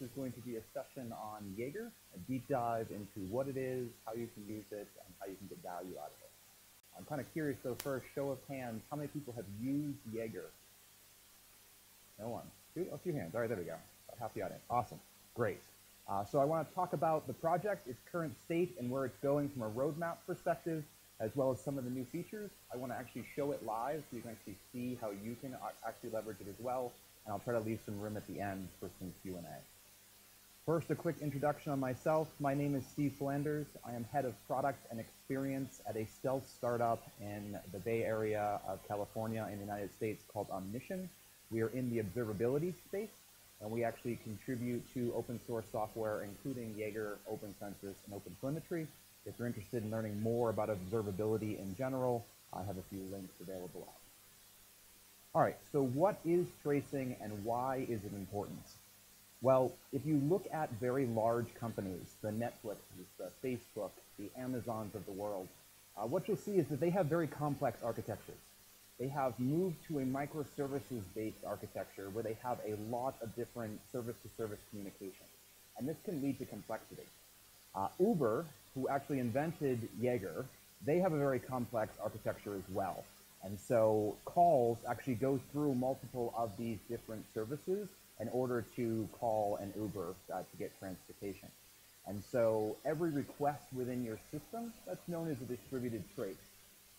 is going to be a session on Jaeger, a deep dive into what it is, how you can use it, and how you can get value out of it. I'm kind of curious though, first, show of hands, how many people have used Jaeger? No one. A few hands. All right, there we go. Half the audience. Awesome. Great. Uh, so I want to talk about the project, its current state, and where it's going from a roadmap perspective, as well as some of the new features. I want to actually show it live so you can actually see how you can actually leverage it as well, and I'll try to leave some room at the end for some Q&A. First, a quick introduction on myself. My name is Steve Flanders. I am head of product and experience at a stealth startup in the Bay Area of California in the United States called Omnition. We are in the observability space, and we actually contribute to open source software, including Jaeger, OpenCensus, and OpenTelemetry. If you're interested in learning more about observability in general, I have a few links available. All right, so what is tracing and why is it important? Well, if you look at very large companies, the Netflixes, the Facebook, the Amazons of the world, uh, what you'll see is that they have very complex architectures. They have moved to a microservices-based architecture where they have a lot of different service-to-service -service communication. And this can lead to complexity. Uh, Uber, who actually invented Jaeger, they have a very complex architecture as well. And so calls actually go through multiple of these different services in order to call an Uber uh, to get transportation. And so every request within your system, that's known as a distributed trace.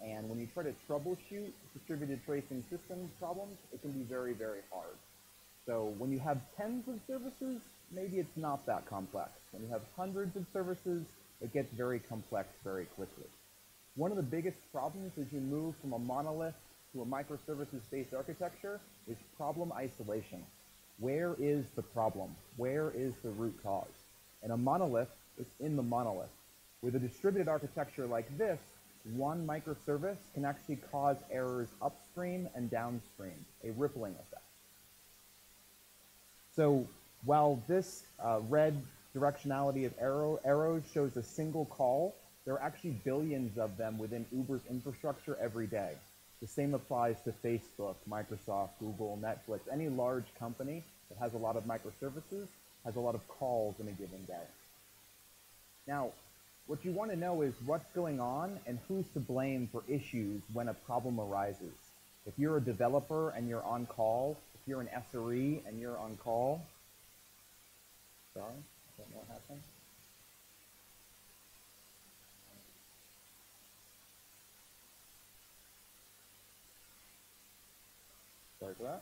And when you try to troubleshoot distributed tracing system problems, it can be very, very hard. So when you have tens of services, maybe it's not that complex. When you have hundreds of services, it gets very complex very quickly. One of the biggest problems as you move from a monolith to a microservices-based architecture is problem isolation. Where is the problem? Where is the root cause? In a monolith, it's in the monolith. With a distributed architecture like this, one microservice can actually cause errors upstream and downstream, a rippling effect. So while this uh, red directionality of arrow, arrows shows a single call, there are actually billions of them within Uber's infrastructure every day. The same applies to Facebook, Microsoft, Google, Netflix. Any large company that has a lot of microservices has a lot of calls in a given day. Now, what you want to know is what's going on and who's to blame for issues when a problem arises. If you're a developer and you're on call, if you're an SRE and you're on call, sorry, I don't know what happened. That.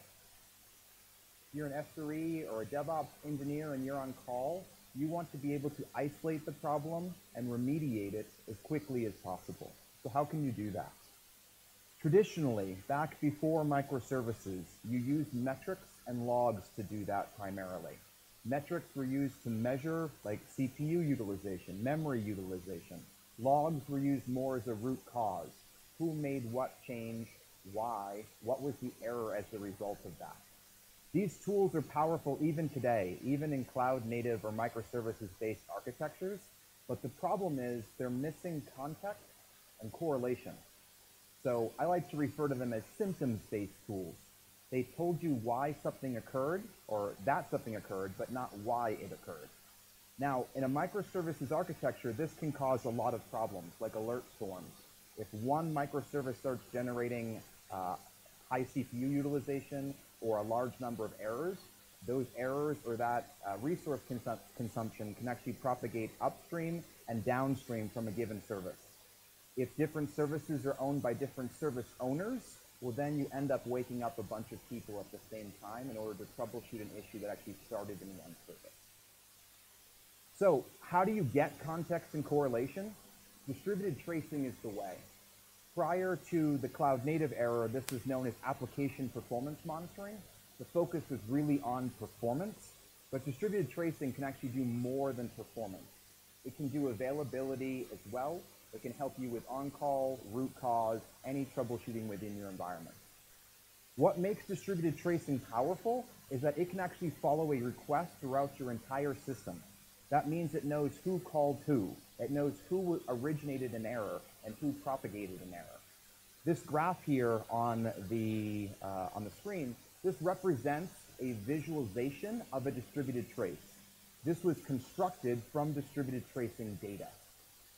If you're an SRE or a DevOps engineer and you're on call, you want to be able to isolate the problem and remediate it as quickly as possible. So how can you do that? Traditionally, back before microservices, you used metrics and logs to do that primarily. Metrics were used to measure like CPU utilization, memory utilization. Logs were used more as a root cause. Who made what change, why, what was the error as a result of that. These tools are powerful even today, even in cloud native or microservices-based architectures, but the problem is they're missing context and correlation. So I like to refer to them as symptoms-based tools. They told you why something occurred, or that something occurred, but not why it occurred. Now, in a microservices architecture, this can cause a lot of problems, like alert storms. If one microservice starts generating uh, high CPU utilization or a large number of errors, those errors or that uh, resource consum consumption can actually propagate upstream and downstream from a given service. If different services are owned by different service owners, well then you end up waking up a bunch of people at the same time in order to troubleshoot an issue that actually started in one service. So how do you get context and correlation? Distributed tracing is the way. Prior to the cloud native era, this was known as application performance monitoring. The focus was really on performance, but distributed tracing can actually do more than performance. It can do availability as well. It can help you with on-call, root cause, any troubleshooting within your environment. What makes distributed tracing powerful is that it can actually follow a request throughout your entire system. That means it knows who called who. It knows who originated an error and who propagated an error. This graph here on the, uh, on the screen, this represents a visualization of a distributed trace. this was constructed from distributed tracing data.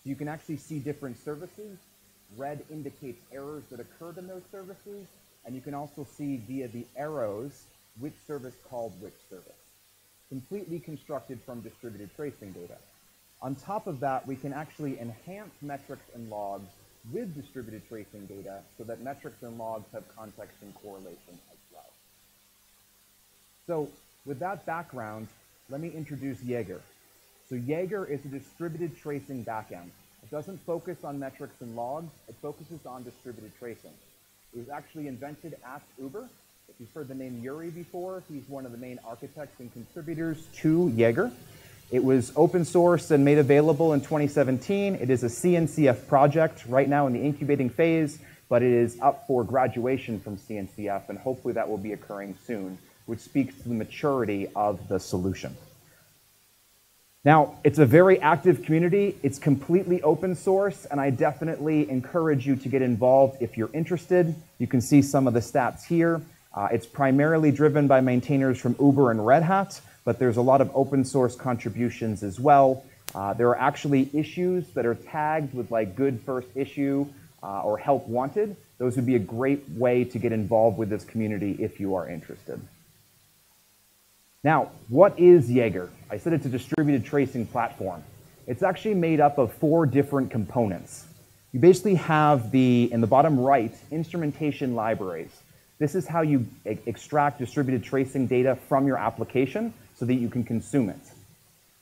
So you can actually see different services. Red indicates errors that occurred in those services, and you can also see via the arrows which service called which service. Completely constructed from distributed tracing data. On top of that, we can actually enhance metrics and logs with distributed tracing data so that metrics and logs have context and correlation as well. So with that background, let me introduce Jaeger. So Jaeger is a distributed tracing backend. It doesn't focus on metrics and logs, it focuses on distributed tracing. It was actually invented at Uber. If you've heard the name Yuri before, he's one of the main architects and contributors to Jaeger. It was open source and made available in 2017. It is a CNCF project right now in the incubating phase, but it is up for graduation from CNCF, and hopefully that will be occurring soon, which speaks to the maturity of the solution. Now, it's a very active community. It's completely open source, and I definitely encourage you to get involved if you're interested. You can see some of the stats here. Uh, it's primarily driven by maintainers from Uber and Red Hat, but there's a lot of open source contributions as well. Uh, there are actually issues that are tagged with like good first issue uh, or help wanted. Those would be a great way to get involved with this community if you are interested. Now, what is Jaeger? I said it's a distributed tracing platform. It's actually made up of four different components. You basically have the, in the bottom right, instrumentation libraries. This is how you extract distributed tracing data from your application so that you can consume it.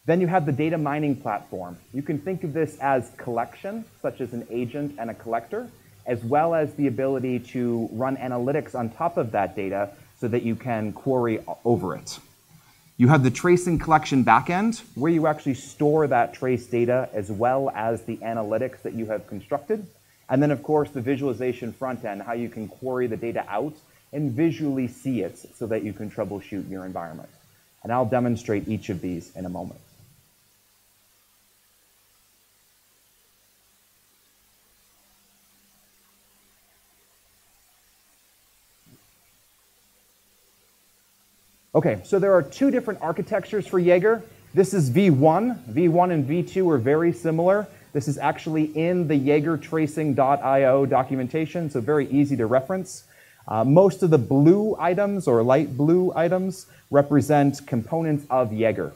Then you have the data mining platform. You can think of this as collection, such as an agent and a collector, as well as the ability to run analytics on top of that data so that you can query over it. You have the tracing collection backend, where you actually store that trace data as well as the analytics that you have constructed. And then, of course, the visualization front end, how you can query the data out and visually see it so that you can troubleshoot your environment. And I'll demonstrate each of these in a moment. Okay, so there are two different architectures for Jaeger. This is V1. V1 and V2 are very similar. This is actually in the jaegertracing.io documentation, so very easy to reference. Uh, most of the blue items or light blue items represent components of Jaeger.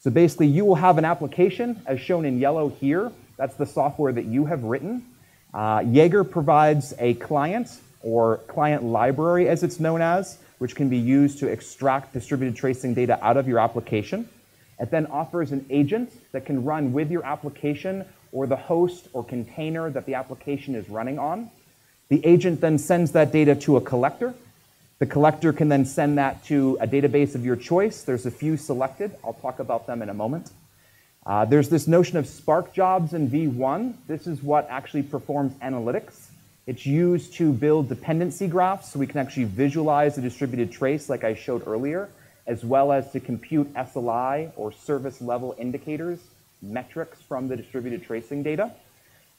So basically, you will have an application as shown in yellow here. That's the software that you have written. Uh, Jaeger provides a client or client library, as it's known as, which can be used to extract distributed tracing data out of your application. It then offers an agent that can run with your application or the host or container that the application is running on. The agent then sends that data to a collector. The collector can then send that to a database of your choice. There's a few selected. I'll talk about them in a moment. Uh, there's this notion of Spark jobs in V1. This is what actually performs analytics. It's used to build dependency graphs so we can actually visualize the distributed trace like I showed earlier, as well as to compute SLI or service level indicators, metrics from the distributed tracing data.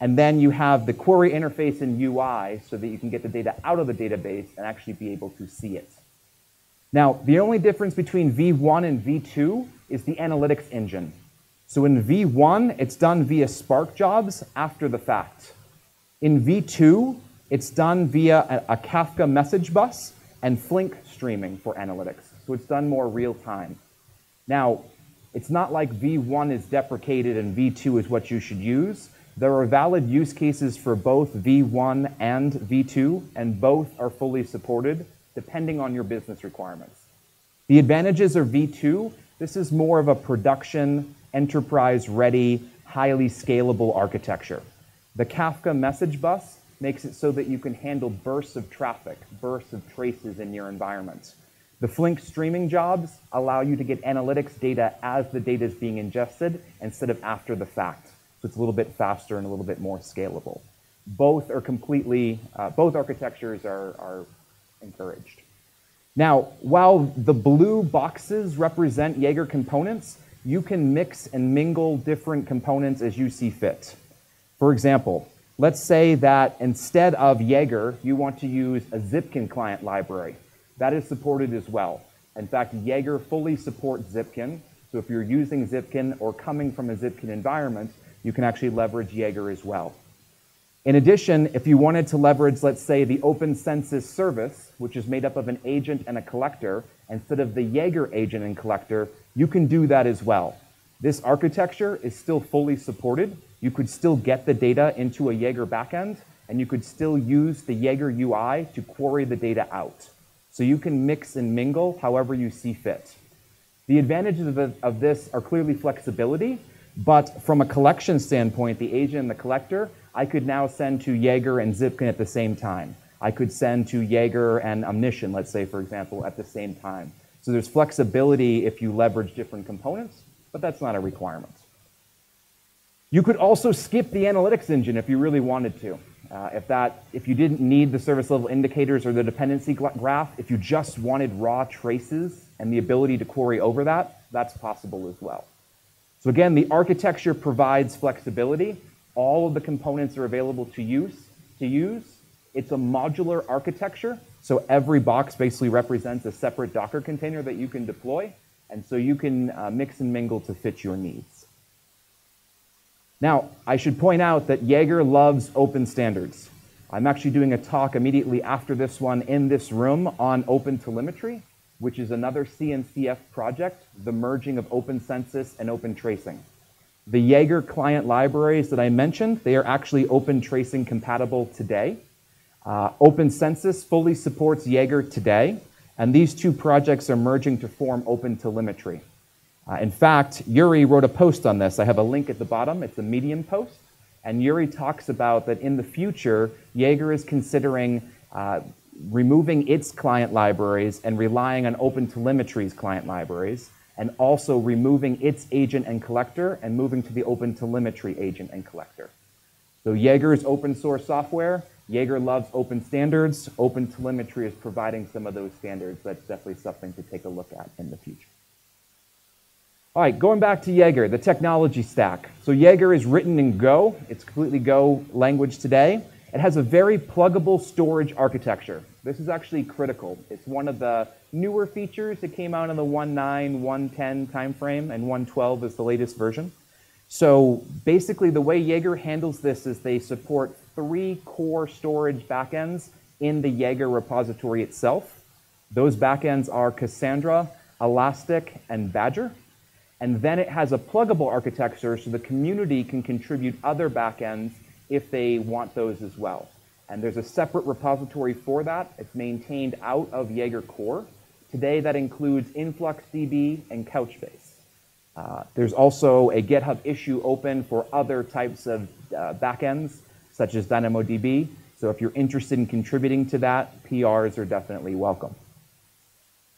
And then you have the query interface in UI so that you can get the data out of the database and actually be able to see it. Now, the only difference between V1 and V2 is the analytics engine. So in V1, it's done via Spark jobs after the fact. In V2, it's done via a, a Kafka message bus and Flink streaming for analytics. So it's done more real time. Now, it's not like V1 is deprecated and V2 is what you should use. There are valid use cases for both V1 and V2, and both are fully supported depending on your business requirements. The advantages of V2, this is more of a production, enterprise-ready, highly scalable architecture. The Kafka message bus makes it so that you can handle bursts of traffic, bursts of traces in your environment. The Flink streaming jobs allow you to get analytics data as the data is being ingested instead of after the fact it's a little bit faster and a little bit more scalable. Both are completely, uh, both architectures are, are encouraged. Now, while the blue boxes represent Jaeger components, you can mix and mingle different components as you see fit. For example, let's say that instead of Jaeger, you want to use a Zipkin client library. That is supported as well. In fact, Jaeger fully supports Zipkin, So if you're using Zipkin or coming from a Zipkin environment, you can actually leverage Jaeger as well. In addition, if you wanted to leverage, let's say, the Open Census service, which is made up of an agent and a collector, instead of the Jaeger agent and collector, you can do that as well. This architecture is still fully supported. You could still get the data into a Jaeger backend, and you could still use the Jaeger UI to query the data out. So you can mix and mingle however you see fit. The advantages of, of this are clearly flexibility, but from a collection standpoint, the agent and the collector, I could now send to Jaeger and Zipkin at the same time. I could send to Jaeger and Omnition, let's say, for example, at the same time. So there's flexibility if you leverage different components, but that's not a requirement. You could also skip the analytics engine if you really wanted to. Uh, if, that, if you didn't need the service level indicators or the dependency graph, if you just wanted raw traces and the ability to query over that, that's possible as well. So again, the architecture provides flexibility. All of the components are available to use. To use. It's a modular architecture, so every box basically represents a separate Docker container that you can deploy, and so you can uh, mix and mingle to fit your needs. Now, I should point out that Jaeger loves open standards. I'm actually doing a talk immediately after this one in this room on open telemetry, which is another CNCF project, the merging of open census and open tracing. The Jaeger client libraries that I mentioned, they are actually open tracing compatible today. Uh, open Census fully supports Jaeger today, and these two projects are merging to form Open Telemetry. Uh, in fact, Yuri wrote a post on this. I have a link at the bottom. It's a Medium post. And Yuri talks about that in the future, Jaeger is considering uh, removing its client libraries and relying on Open Telemetry's client libraries and also removing its agent and collector and moving to the open telemetry agent and collector. So Jaeger is open source software. Jaeger loves open standards. Open telemetry is providing some of those standards. That's definitely something to take a look at in the future. All right, going back to Jaeger, the technology stack. So Jaeger is written in Go. It's completely Go language today. It has a very pluggable storage architecture. This is actually critical. It's one of the newer features that came out in the 1.9, 1.10 timeframe, and 1.12 is the latest version. So basically, the way Jaeger handles this is they support three core storage backends in the Jaeger repository itself. Those backends are Cassandra, Elastic, and Badger. And then it has a pluggable architecture so the community can contribute other backends if they want those as well. And there's a separate repository for that. It's maintained out of Jaeger Core. Today, that includes InfluxDB and Couchbase. Uh, there's also a GitHub issue open for other types of uh, backends, such as DynamoDB. So if you're interested in contributing to that, PRs are definitely welcome.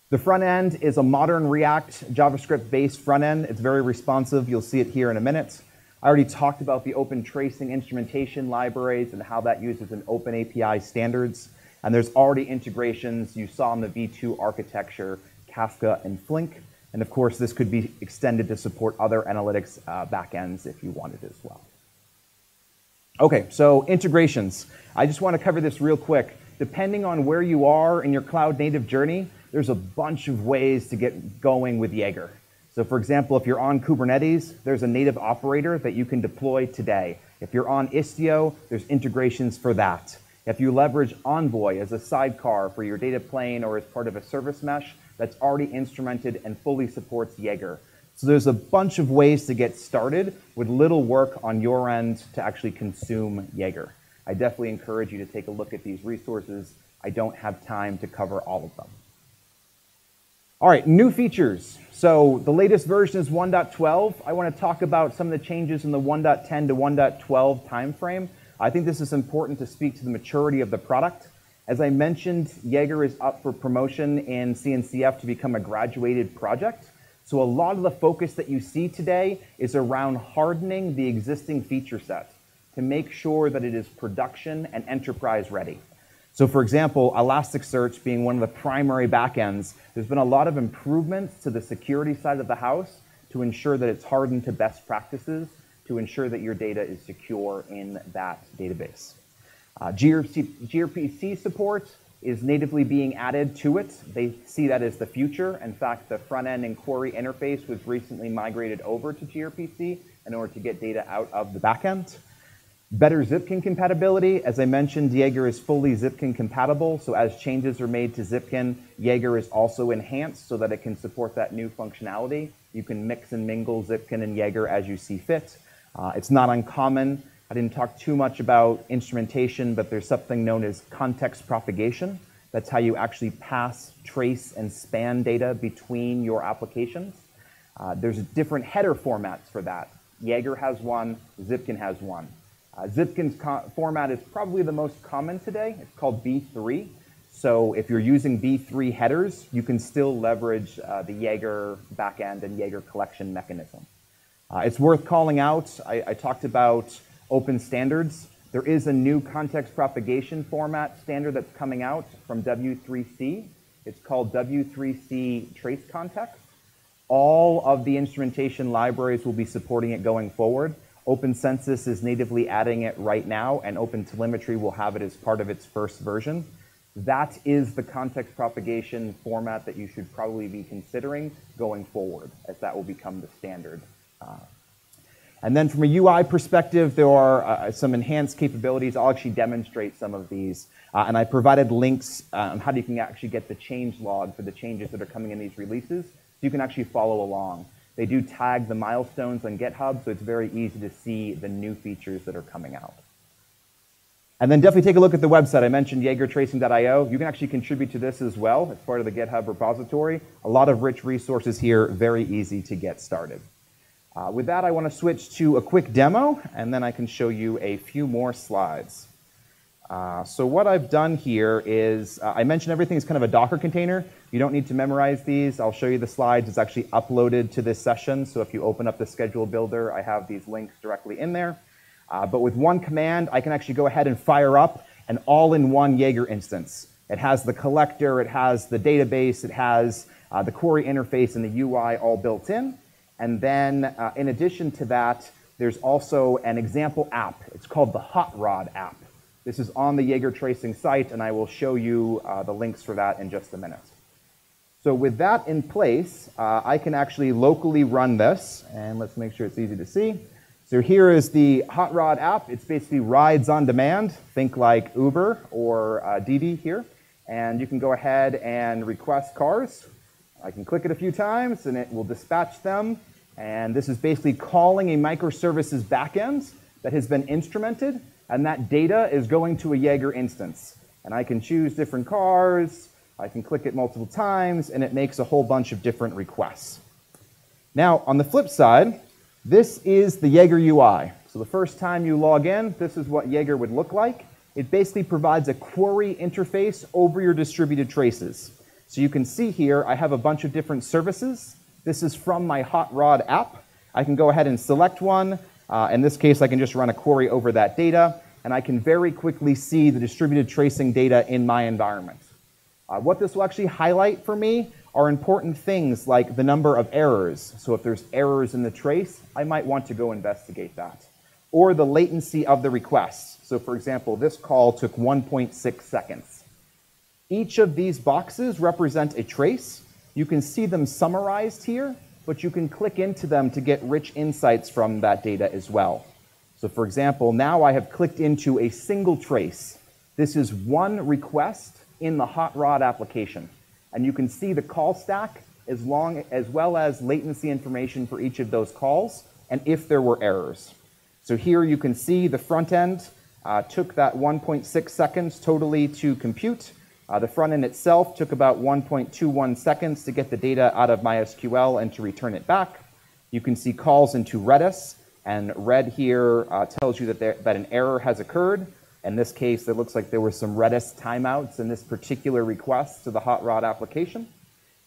The front end is a modern React JavaScript-based front end. It's very responsive. You'll see it here in a minute. I already talked about the open tracing instrumentation libraries and how that uses an open API standards. And there's already integrations you saw in the V2 architecture, Kafka and Flink. And of course, this could be extended to support other analytics uh, backends if you wanted as well. Okay, so integrations. I just want to cover this real quick. Depending on where you are in your cloud native journey, there's a bunch of ways to get going with Jaeger. So for example, if you're on Kubernetes, there's a native operator that you can deploy today. If you're on Istio, there's integrations for that. If you leverage Envoy as a sidecar for your data plane or as part of a service mesh, that's already instrumented and fully supports Jaeger. So there's a bunch of ways to get started with little work on your end to actually consume Jaeger. I definitely encourage you to take a look at these resources. I don't have time to cover all of them. All right, new features. So the latest version is 1.12. I want to talk about some of the changes in the 1.10 to 1.12 timeframe. I think this is important to speak to the maturity of the product. As I mentioned, Jaeger is up for promotion in CNCF to become a graduated project. So a lot of the focus that you see today is around hardening the existing feature set to make sure that it is production and enterprise ready. So for example, Elasticsearch being one of the primary backends, there's been a lot of improvements to the security side of the house to ensure that it's hardened to best practices to ensure that your data is secure in that database. Uh, gRPC support is natively being added to it. They see that as the future. In fact, the front end and query interface was recently migrated over to gRPC in order to get data out of the backend. Better Zipkin compatibility. As I mentioned, Jaeger is fully Zipkin compatible, so as changes are made to Zipkin, Jaeger is also enhanced so that it can support that new functionality. You can mix and mingle Zipkin and Jaeger as you see fit. Uh, it's not uncommon I didn't talk too much about instrumentation, but there's something known as context propagation. That's how you actually pass, trace, and span data between your applications. Uh, there's different header formats for that. Jaeger has one, Zipkin has one. Uh, Zipkin's format is probably the most common today. It's called B3. So if you're using B3 headers, you can still leverage uh, the Jaeger backend and Jaeger collection mechanism. Uh, it's worth calling out. I, I talked about open standards. There is a new context propagation format standard that's coming out from W3C. It's called W3C Trace Context. All of the instrumentation libraries will be supporting it going forward. OpenCensus is natively adding it right now, and OpenTelemetry will have it as part of its first version. That is the context propagation format that you should probably be considering going forward, as that will become the standard. Uh, and then from a UI perspective, there are uh, some enhanced capabilities. I'll actually demonstrate some of these. Uh, and I provided links uh, on how you can actually get the change log for the changes that are coming in these releases. So you can actually follow along. They do tag the milestones on GitHub, so it's very easy to see the new features that are coming out. And then definitely take a look at the website. I mentioned jaegertracing.io. You can actually contribute to this as well as part of the GitHub repository. A lot of rich resources here, very easy to get started. Uh, with that, I want to switch to a quick demo, and then I can show you a few more slides. Uh, so what I've done here is, uh, I mentioned everything is kind of a Docker container. You don't need to memorize these. I'll show you the slides. It's actually uploaded to this session, so if you open up the schedule builder, I have these links directly in there. Uh, but with one command, I can actually go ahead and fire up an all-in-one Jaeger instance. It has the collector, it has the database, it has uh, the query interface and the UI all built in. And then uh, in addition to that, there's also an example app. It's called the Hot Rod app. This is on the Jaeger tracing site, and I will show you uh, the links for that in just a minute. So with that in place, uh, I can actually locally run this, and let's make sure it's easy to see. So here is the Hot Rod app. It's basically rides on demand. Think like Uber or uh, Didi here. And you can go ahead and request cars I can click it a few times and it will dispatch them. And this is basically calling a microservices backend that has been instrumented, and that data is going to a Jaeger instance. And I can choose different cars, I can click it multiple times, and it makes a whole bunch of different requests. Now, on the flip side, this is the Jaeger UI. So the first time you log in, this is what Jaeger would look like. It basically provides a query interface over your distributed traces. So you can see here, I have a bunch of different services. This is from my Hot Rod app. I can go ahead and select one. Uh, in this case, I can just run a query over that data, and I can very quickly see the distributed tracing data in my environment. Uh, what this will actually highlight for me are important things like the number of errors. So if there's errors in the trace, I might want to go investigate that. Or the latency of the request. So for example, this call took 1.6 seconds. Each of these boxes represent a trace. You can see them summarized here, but you can click into them to get rich insights from that data as well. So for example, now I have clicked into a single trace. This is one request in the Hot Rod application. And you can see the call stack as, long, as well as latency information for each of those calls and if there were errors. So here you can see the front end uh, took that 1.6 seconds totally to compute. Uh, the front end itself took about 1.21 seconds to get the data out of MySQL and to return it back. You can see calls into Redis, and red here uh, tells you that, there, that an error has occurred. In this case, it looks like there were some Redis timeouts in this particular request to the Hot Rod application.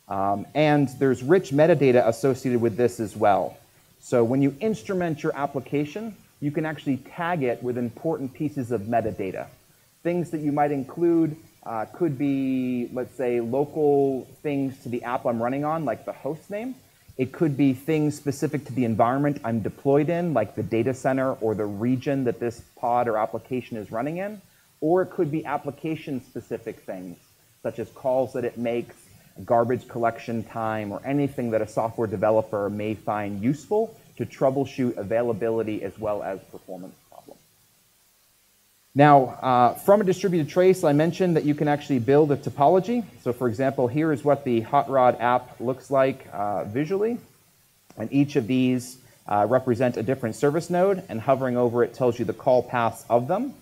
Um, and there's rich metadata associated with this as well. So when you instrument your application, you can actually tag it with important pieces of metadata. Things that you might include uh, could be, let's say, local things to the app I'm running on, like the host name. It could be things specific to the environment I'm deployed in, like the data center or the region that this pod or application is running in. Or it could be application specific things. such as calls that it makes, garbage collection time, or anything that a software developer may find useful to troubleshoot availability as well as performance. Now, uh, from a distributed trace, I mentioned that you can actually build a topology. So for example, here is what the Hot Rod app looks like uh, visually. And each of these uh, represent a different service node, and hovering over it tells you the call paths of them.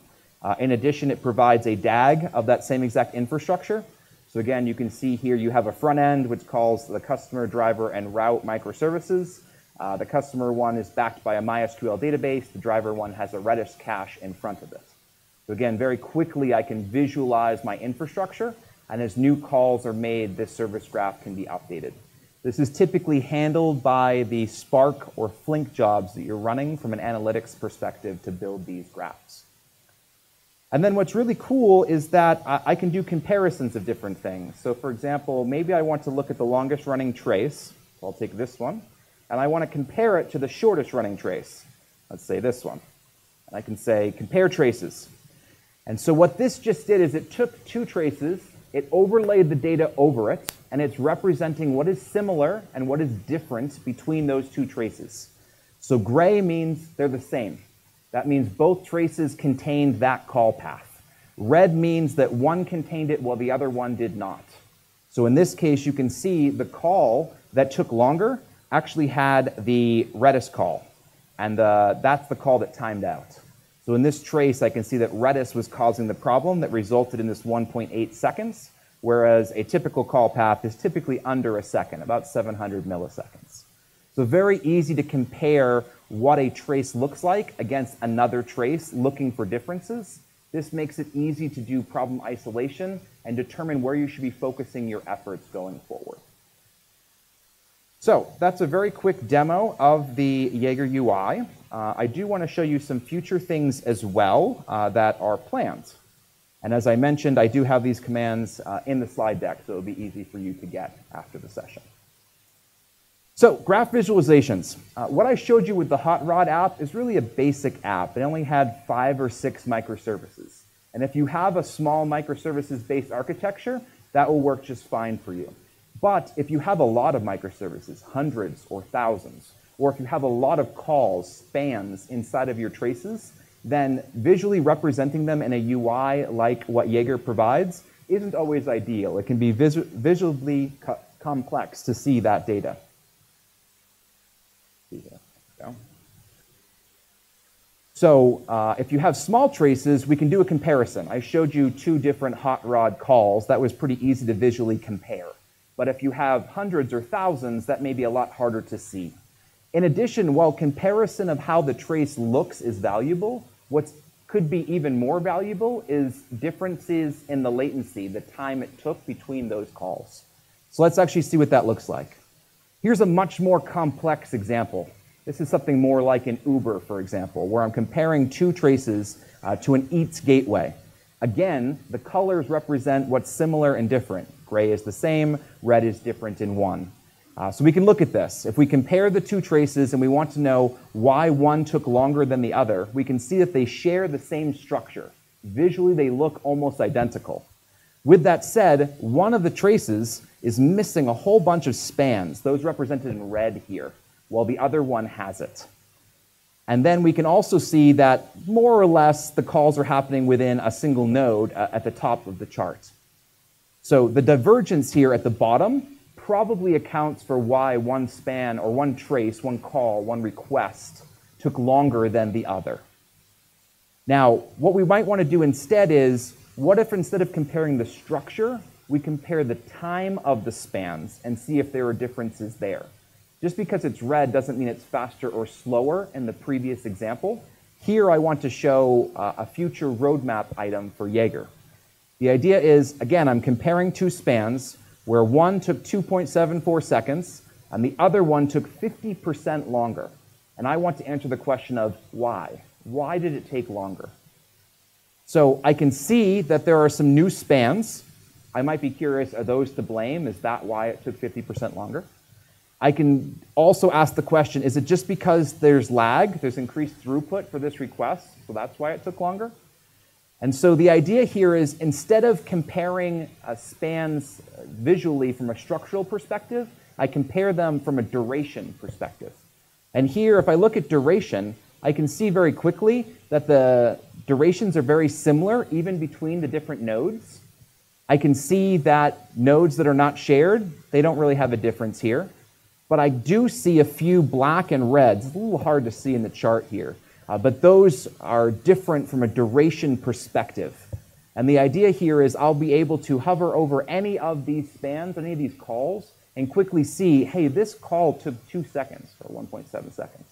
Uh, in addition, it provides a DAG of that same exact infrastructure. So again, you can see here you have a front end which calls the customer, driver, and route microservices. Uh, the customer one is backed by a MySQL database. The driver one has a Redis cache in front of it. So again, very quickly I can visualize my infrastructure, and as new calls are made, this service graph can be updated. This is typically handled by the Spark or Flink jobs that you're running from an analytics perspective to build these graphs. And then what's really cool is that I can do comparisons of different things. So for example, maybe I want to look at the longest running trace. So I'll take this one. And I want to compare it to the shortest running trace. Let's say this one. And I can say compare traces. And so what this just did is it took two traces it overlaid the data over it, and it's representing what is similar and what is different between those two traces. So gray means they're the same. That means both traces contained that call path. Red means that one contained it while the other one did not. So in this case, you can see the call that took longer actually had the Redis call, and uh, that's the call that timed out. So in this trace, I can see that Redis was causing the problem that resulted in this 1.8 seconds, whereas a typical call path is typically under a second, about 700 milliseconds. So very easy to compare what a trace looks like against another trace looking for differences. This makes it easy to do problem isolation and determine where you should be focusing your efforts going forward. So that's a very quick demo of the Jaeger UI. Uh, I do want to show you some future things as well uh, that are planned. And as I mentioned, I do have these commands uh, in the slide deck, so it'll be easy for you to get after the session. So graph visualizations. Uh, what I showed you with the Hot Rod app is really a basic app. It only had five or six microservices. And if you have a small microservices-based architecture, that will work just fine for you. But if you have a lot of microservices, hundreds or thousands, or if you have a lot of calls, spans inside of your traces, then visually representing them in a UI like what Jaeger provides isn't always ideal. It can be vis visually co complex to see that data. So uh, if you have small traces, we can do a comparison. I showed you two different hot rod calls. That was pretty easy to visually compare. But if you have hundreds or thousands, that may be a lot harder to see. In addition, while comparison of how the trace looks is valuable, what could be even more valuable is differences in the latency, the time it took between those calls. So let's actually see what that looks like. Here's a much more complex example. This is something more like an Uber, for example, where I'm comparing two traces uh, to an Eats gateway. Again, the colors represent what's similar and different. Gray is the same, red is different in one. Uh, so we can look at this. If we compare the two traces and we want to know why one took longer than the other, we can see that they share the same structure. Visually, they look almost identical. With that said, one of the traces is missing a whole bunch of spans, those represented in red here, while the other one has it. And then we can also see that more or less the calls are happening within a single node uh, at the top of the chart. So the divergence here at the bottom probably accounts for why one span or one trace, one call, one request took longer than the other. Now, what we might want to do instead is, what if instead of comparing the structure, we compare the time of the spans and see if there are differences there. Just because it's red doesn't mean it's faster or slower in the previous example. Here I want to show uh, a future roadmap item for Jaeger. The idea is, again, I'm comparing two spans where one took 2.74 seconds and the other one took 50% longer. And I want to answer the question of why. Why did it take longer? So I can see that there are some new spans. I might be curious, are those to blame? Is that why it took 50% longer? I can also ask the question, is it just because there's lag, there's increased throughput for this request, so that's why it took longer? And so the idea here is instead of comparing uh, spans visually from a structural perspective, I compare them from a duration perspective. And here, if I look at duration, I can see very quickly that the durations are very similar even between the different nodes. I can see that nodes that are not shared, they don't really have a difference here. But I do see a few black and reds. It's a little hard to see in the chart here. Uh, but those are different from a duration perspective. And the idea here is I'll be able to hover over any of these spans, any of these calls, and quickly see, hey, this call took two seconds or 1.7 seconds.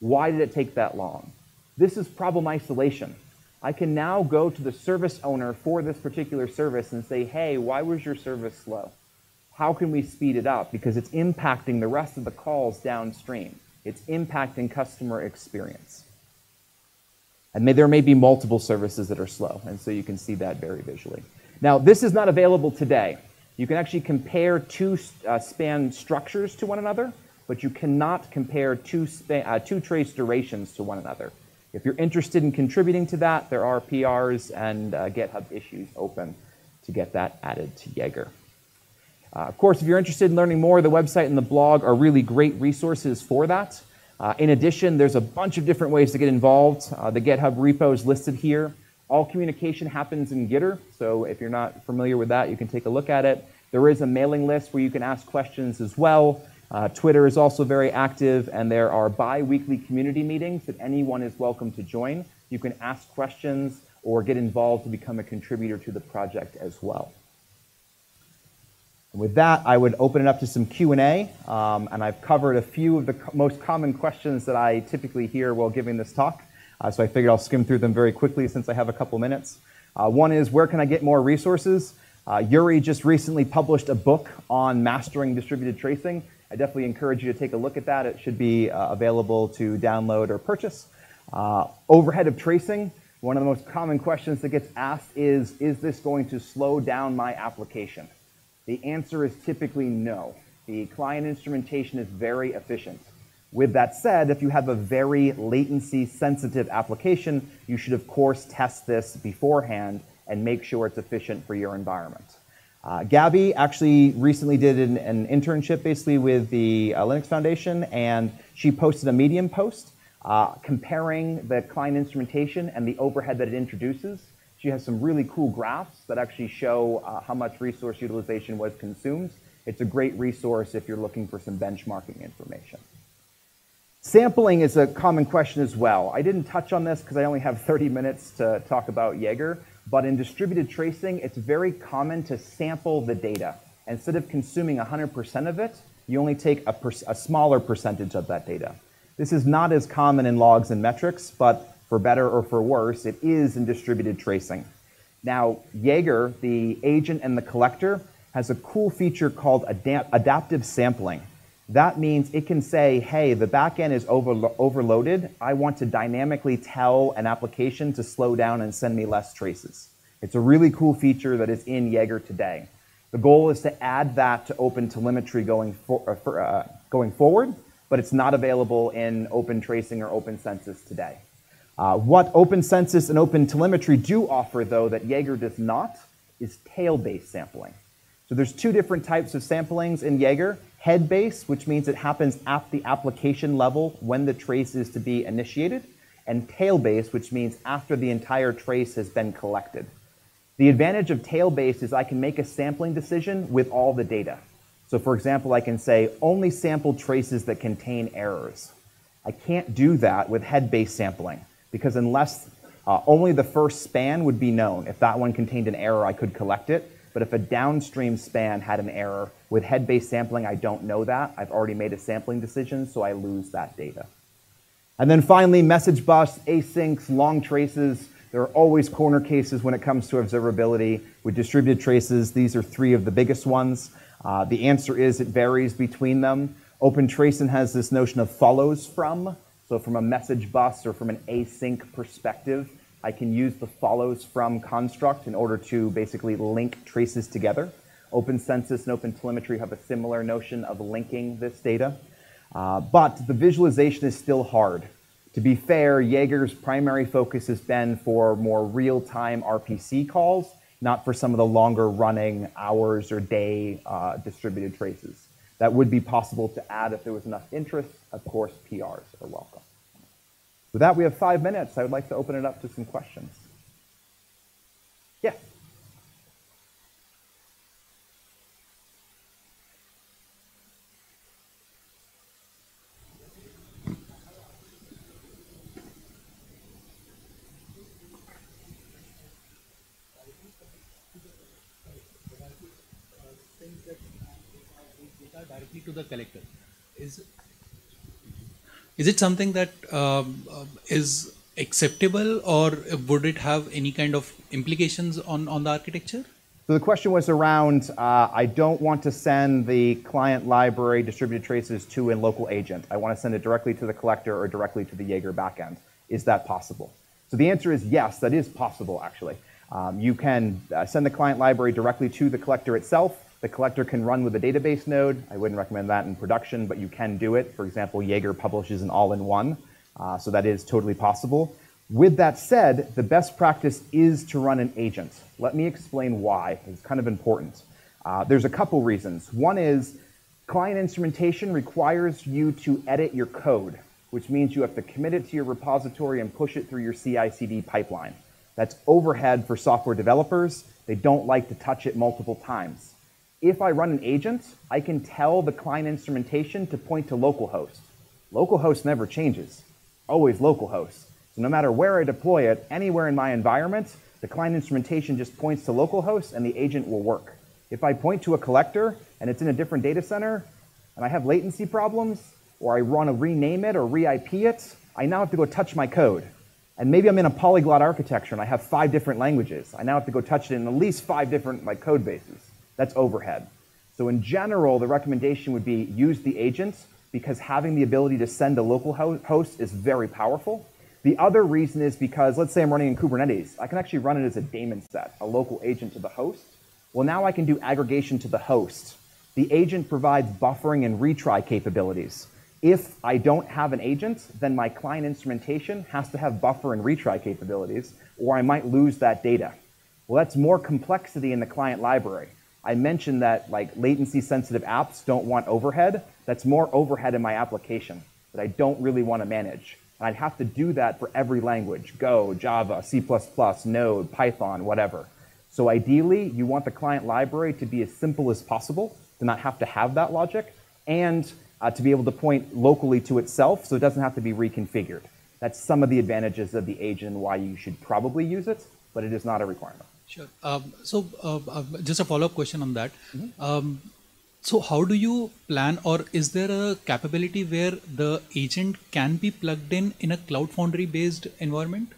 Why did it take that long? This is problem isolation. I can now go to the service owner for this particular service and say, hey, why was your service slow? How can we speed it up? Because it's impacting the rest of the calls downstream. It's impacting customer experience. And may, there may be multiple services that are slow, and so you can see that very visually. Now, this is not available today. You can actually compare two uh, span structures to one another, but you cannot compare two, span, uh, two trace durations to one another. If you're interested in contributing to that, there are PRs and uh, GitHub issues open to get that added to Jaeger. Uh, of course, if you're interested in learning more, the website and the blog are really great resources for that. Uh, in addition, there's a bunch of different ways to get involved. Uh, the GitHub repo is listed here. All communication happens in Gitter, so if you're not familiar with that, you can take a look at it. There is a mailing list where you can ask questions as well. Uh, Twitter is also very active, and there are bi weekly community meetings that anyone is welcome to join. You can ask questions or get involved to become a contributor to the project as well. With that, I would open it up to some Q&A, um, and I've covered a few of the co most common questions that I typically hear while giving this talk. Uh, so I figured I'll skim through them very quickly since I have a couple minutes. Uh, one is, where can I get more resources? Uh, Yuri just recently published a book on mastering distributed tracing. I definitely encourage you to take a look at that. It should be uh, available to download or purchase. Uh, overhead of tracing, one of the most common questions that gets asked is, is this going to slow down my application? The answer is typically no. The client instrumentation is very efficient. With that said, if you have a very latency sensitive application, you should of course test this beforehand and make sure it's efficient for your environment. Uh, Gabby actually recently did an, an internship basically with the uh, Linux Foundation, and she posted a Medium post uh, comparing the client instrumentation and the overhead that it introduces. She has some really cool graphs that actually show uh, how much resource utilization was consumed. It's a great resource if you're looking for some benchmarking information. Sampling is a common question as well. I didn't touch on this because I only have 30 minutes to talk about Jaeger, but in distributed tracing, it's very common to sample the data. Instead of consuming 100% of it, you only take a, a, smaller percentage of that data. This is not as common in logs and metrics, but for better or for worse, it is in distributed tracing. Now, Jaeger, the agent and the collector, has a cool feature called adaptive sampling. That means it can say, hey, the backend is over overloaded. I want to dynamically tell an application to slow down and send me less traces. It's a really cool feature that is in Jaeger today. The goal is to add that to OpenTelemetry going, for, uh, for, uh, going forward, but it's not available in Open Tracing or Open Census today. Uh, what Open Census and OpenTelemetry do offer, though, that Jaeger does not, is tail-based sampling. So there's two different types of samplings in Jaeger. Head-based, which means it happens at the application level when the trace is to be initiated, and tail-based, which means after the entire trace has been collected. The advantage of tail-based is I can make a sampling decision with all the data. So for example, I can say only sample traces that contain errors. I can't do that with head-based sampling because unless uh, only the first span would be known. If that one contained an error, I could collect it. But if a downstream span had an error, with head-based sampling, I don't know that. I've already made a sampling decision, so I lose that data. And then finally, message bus, asyncs, long traces. There are always corner cases when it comes to observability. With distributed traces, these are three of the biggest ones. Uh, the answer is it varies between them. Open tracing has this notion of follows from. So from a message bus or from an async perspective, I can use the follows from construct in order to basically link traces together. Open Census and Open Telemetry have a similar notion of linking this data. Uh, but the visualization is still hard. To be fair, Jaeger's primary focus has been for more real-time RPC calls, not for some of the longer running hours or day uh, distributed traces. That would be possible to add if there was enough interest. Of course, PRs are welcome. With that, we have five minutes. I would like to open it up to some questions. To the collector. Is is it something that um, uh, is acceptable, or would it have any kind of implications on on the architecture? So the question was around, uh, I don't want to send the client library distributed traces to a local agent. I want to send it directly to the collector or directly to the Jaeger backend. Is that possible? So the answer is yes, that is possible actually. Um, you can uh, send the client library directly to the collector itself. The collector can run with a database node. I wouldn't recommend that in production, but you can do it. For example, Jaeger publishes an all-in-one, uh, so that is totally possible. With that said, the best practice is to run an agent. Let me explain why. It's kind of important. Uh, there's a couple reasons. One is client instrumentation requires you to edit your code, which means you have to commit it to your repository and push it through your CI/CD pipeline. That's overhead for software developers. They don't like to touch it multiple times. If I run an agent, I can tell the client instrumentation to point to localhost. Localhost never changes, always localhost. So no matter where I deploy it, anywhere in my environment, the client instrumentation just points to localhost and the agent will work. If I point to a collector and it's in a different data center and I have latency problems, or I want to rename it or re-IP it, I now have to go touch my code. And maybe I'm in a polyglot architecture and I have five different languages. I now have to go touch it in at least five different like code bases. That's overhead. So in general, the recommendation would be use the agents because having the ability to send a local host is very powerful. The other reason is because, let's say I'm running in Kubernetes, I can actually run it as a daemon set, a local agent to the host. Well, now I can do aggregation to the host. The agent provides buffering and retry capabilities. If I don't have an agent, then my client instrumentation has to have buffer and retry capabilities, or I might lose that data. Well, that's more complexity in the client library. I mentioned that like latency sensitive apps don't want overhead. That's more overhead in my application that I don't really want to manage. And I'd have to do that for every language, Go, Java, C++, Node, Python, whatever. So ideally, you want the client library to be as simple as possible, to not have to have that logic, and uh, to be able to point locally to itself so it doesn't have to be reconfigured. That's some of the advantages of the agent and why you should probably use it, but it is not a requirement. Sure. Um, so uh, uh, just a follow-up question on that. Mm -hmm. um, so how do you plan or is there a capability where the agent can be plugged in in a Cloud Foundry based environment?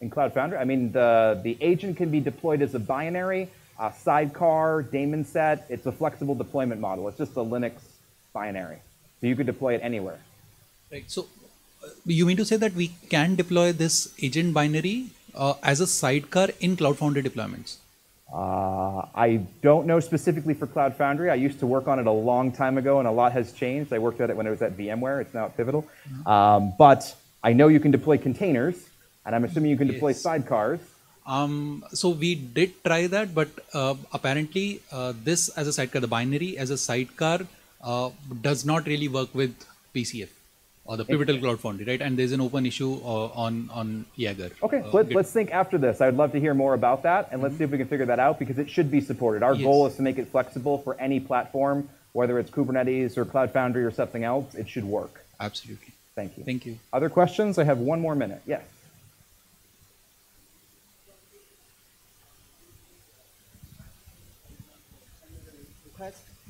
In Cloud Foundry, I mean, the, the agent can be deployed as a binary, a sidecar, daemon set. It's a flexible deployment model. It's just a Linux binary. So you could deploy it anywhere. Right. So uh, you mean to say that we can deploy this agent binary uh, as a sidecar in Cloud Foundry deployments? Uh, I don't know specifically for Cloud Foundry. I used to work on it a long time ago, and a lot has changed. I worked at it when it was at VMware. It's now at Pivotal. Mm-hmm. Um, but I know you can deploy containers, and I'm assuming you can yes. deploy sidecars. Um, so we did try that, but uh, apparently uh, this as a sidecar, the binary as a sidecar, uh, does not really work with PCF or the Pivotal Cloud Foundry, right? And there's an open issue uh, on on Jaeger. Okay, uh, let, us think after this. I would love to hear more about that, and let's mm-hmm. see if we can figure that out because it should be supported. Our yes. goal is to make it flexible for any platform, whether it's Kubernetes or Cloud Foundry or something else. It should work. Absolutely. Thank you. Thank you. Other questions? I have one more minute. Yes.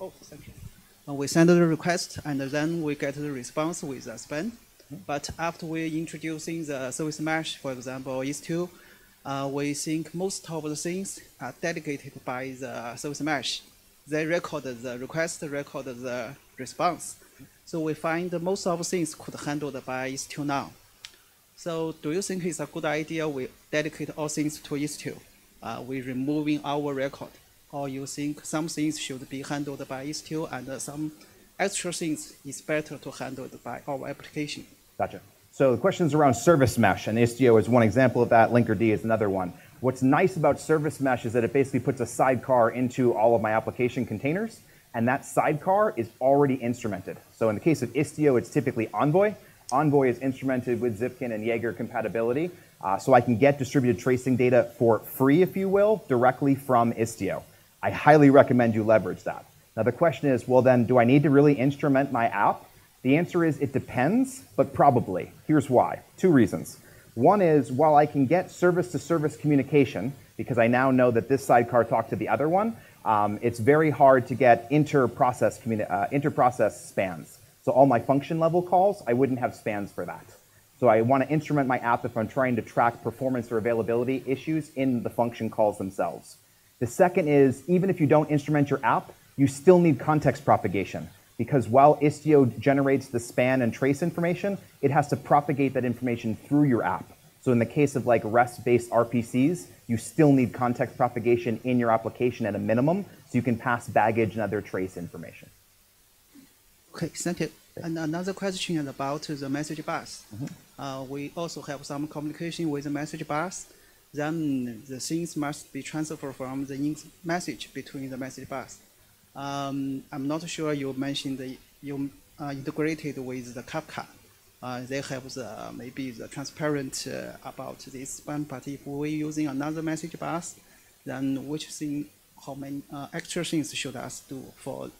Oh, thank you. We send the request and then we get the response with a span. But after we introducing the service mesh, for example, Istio, uh, we think most of the things are dedicated by the service mesh. They record the request, record the response. So we find most of the things could handled by Istio now. So do you think it's a good idea we dedicate all things to Istio? Uh, we removing our record or you think some things should be handled by Istio and some extra things is better to handle by our application. Gotcha. So the question is around service mesh, and Istio is one example of that. Linkerd is another one. What's nice about service mesh is that it basically puts a sidecar into all of my application containers, and that sidecar is already instrumented. So in the case of Istio, it's typically Envoy. Envoy is instrumented with Zipkin and Jaeger compatibility, uh, so I can get distributed tracing data for free, if you will, directly from Istio. I highly recommend you leverage that. Now the question is, well then, do I need to really instrument my app? The answer is it depends, but probably. Here's why. Two reasons. One is while I can get service to service communication, because I now know that this sidecar talked to the other one, um, it's very hard to get inter-process, uh, inter-process spans. So all my function level calls, I wouldn't have spans for that. So I want to instrument my app if I'm trying to track performance or availability issues in the function calls themselves. The second is even if you don't instrument your app, you still need context propagation because while Istio generates the span and trace information, it has to propagate that information through your app. So in the case of like REST-based RPCs, you still need context propagation in your application at a minimum, so you can pass baggage and other trace information. Okay, thank you. And another question is about the message bus. Mm-hmm. Uh, we also have some communication with the message bus. Then the things must be transferred from the message between the message bus. Um, I'm not sure you mentioned the, you uh, integrated with the Kafka. Uh, they have the, maybe the transparent uh, about this one, but if we're using another message bus, then which thing, how many uh, extra things should us do for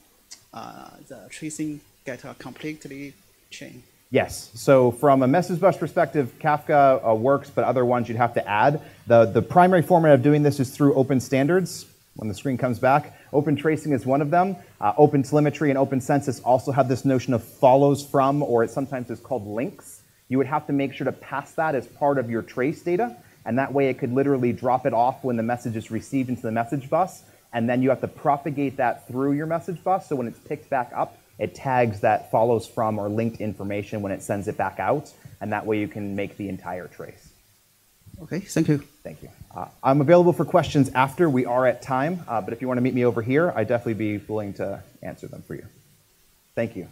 uh, the tracing get completely chain? Yes. So from a message bus perspective, Kafka uh, works, but other ones you'd have to add. The, the primary format of doing this is through open standards. When the screen comes back, OpenTracing is one of them. Uh, OpenTelemetry and OpenCensus also have this notion of follows from, or it sometimes is called links. You would have to make sure to pass that as part of your trace data, and that way it could literally drop it off when the message is received into the message bus, and then you have to propagate that through your message bus, so when it's picked back up, it tags that follows from or linked information when it sends it back out, and that way you can make the entire trace. Okay, thank you. Thank you. Uh, I'm available for questions after we are at time, uh, but if you want to meet me over here, I'd definitely be willing to answer them for you. Thank you.